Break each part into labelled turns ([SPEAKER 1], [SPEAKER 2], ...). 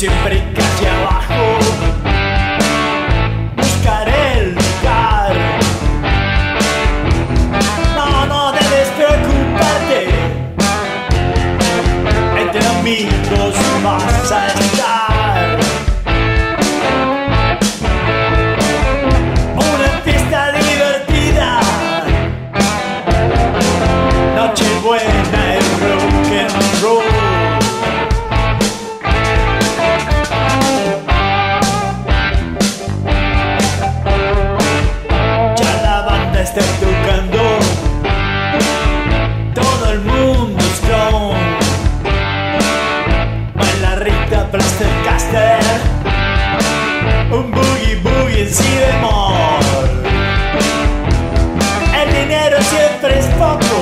[SPEAKER 1] siempre. Plastercaster, un boogie boogie en si bemol. El dinero siempre es poco,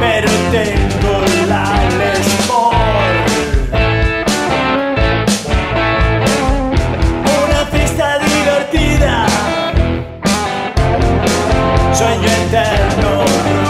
[SPEAKER 1] pero tengo la Les Una pista divertida, sueño eterno.